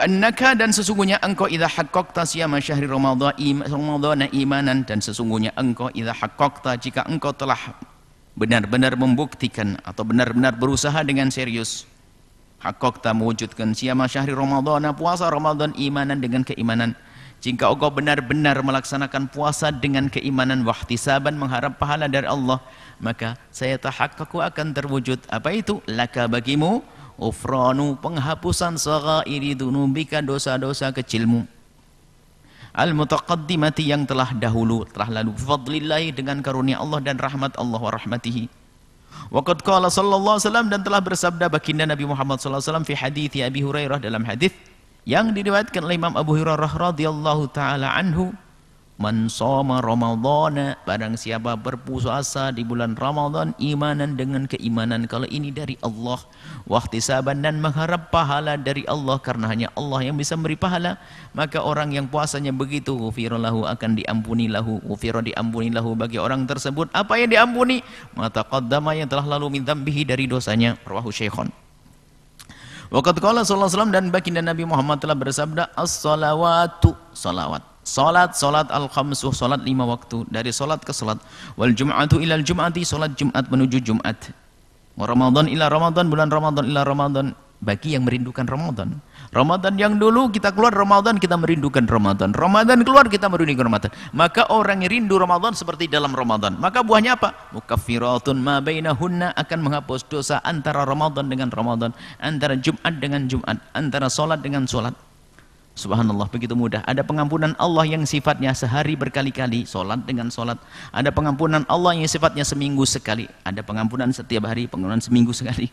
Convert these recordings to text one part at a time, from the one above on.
Annaka dan sesungguhnya engkau idza haqqaqta siyama syahri ramadhan ramadhana imanan dan sesungguhnya engkau idza haqqaqta jika engkau telah benar-benar membuktikan atau benar-benar berusaha dengan serius haqqaqta mewujudkan siyama syahri ramadhana puasa Ramadan imanan dengan keimanan. Jika engkau benar-benar melaksanakan puasa dengan keimanan wahtisaban mengharap pahala dari Allah maka saya tahakkaku akan terwujud. Apa itu? Laka bagimu ufranu penghapusan saghairi dunubika dosa-dosa kecilmu. Al mutaqaddimati yang telah dahulu telah lalu. Fadlillahi dengan karunia Allah dan rahmat Allah wa rahmatihi. Waqad qala sallallahu alaihi wasallam dan telah bersabda baginda Nabi Muhammad sallallahu alaihi wasallam fi hadits Abi Hurairah dalam hadis yang diriwayatkan oleh Imam Abu Hurairah radhiyallahu taala anhu Man soma Ramadana Barang siapa berpuasa di bulan Ramadan Imanan dengan keimanan Kalau ini dari Allah. Wahtisaban dan mengharap pahala dari Allah Karena hanya Allah yang bisa memberi pahala Maka orang yang puasanya begitu Ufirallahu akan diampuni lahu. Ufirah diampuni lahu bagi orang tersebut. Apa yang diampuni? Mata qaddama yang telah lalu minta bihi dari dosanya. Rawahu syekhon. Waqad qala sallallahu alaihi wasallam dan baginda Nabi Muhammad telah bersabda as-salawatu salawat Salat, salat al-khamsuh, salat lima waktu. Dari salat ke salat. Wal jum'atu ilal jum'ati, salat Jumat menuju Jumat. Wa Ramadan ila Ramadan, bulan Ramadan ila Ramadan. Bagi yang merindukan Ramadan. Ramadan yang dulu kita keluar Ramadan, kita merindukan Ramadan. Ramadan keluar, kita merindukan Ramadan. Maka orang yang rindu Ramadan seperti dalam Ramadan. Maka buahnya apa? Mukaffiratun ma bainahunna akan menghapus dosa antara Ramadan dengan Ramadan. Antara Jumat dengan Jumat. Antara solat dengan solat. Subhanallah begitu mudah. Ada pengampunan Allah yang sifatnya sehari berkali-kali, solat dengan solat. Ada pengampunan Allah yang sifatnya seminggu sekali. Ada pengampunan setiap hari, pengampunan seminggu sekali.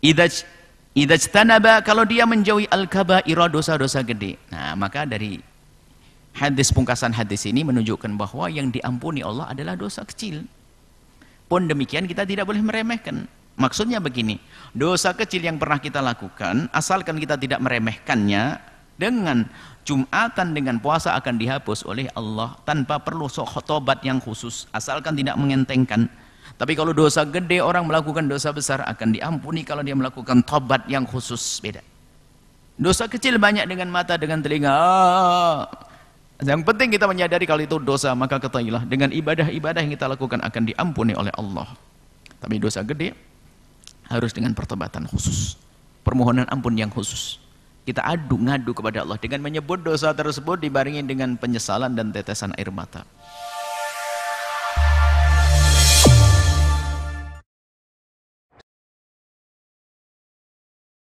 Idaj idajtanaba kalau dia menjauhi al-kabaira dosa-dosa gede. Nah, maka dari hadis pungkasan hadis ini menunjukkan bahwa yang diampuni Allah adalah dosa kecil. Pun demikian kita tidak boleh meremehkan. Maksudnya begini, dosa kecil yang pernah kita lakukan, asalkan kita tidak meremehkannya, dengan Jumatan dengan puasa akan dihapus oleh Allah tanpa perlu tobat yang khusus, asalkan tidak mengentengkan. Tapi kalau dosa gede orang melakukan dosa besar akan diampuni kalau dia melakukan tobat yang khusus, beda. Dosa kecil banyak dengan mata, dengan telinga. Ah. Yang penting kita menyadari kalau itu dosa, maka ketahuilah dengan ibadah-ibadah yang kita lakukan akan diampuni oleh Allah. Tapi dosa gede harus dengan pertobatan khusus. Permohonan ampun yang khusus. Kita adu ngadu kepada Allah dengan menyebut dosa tersebut dibarengi dengan penyesalan dan tetesan air mata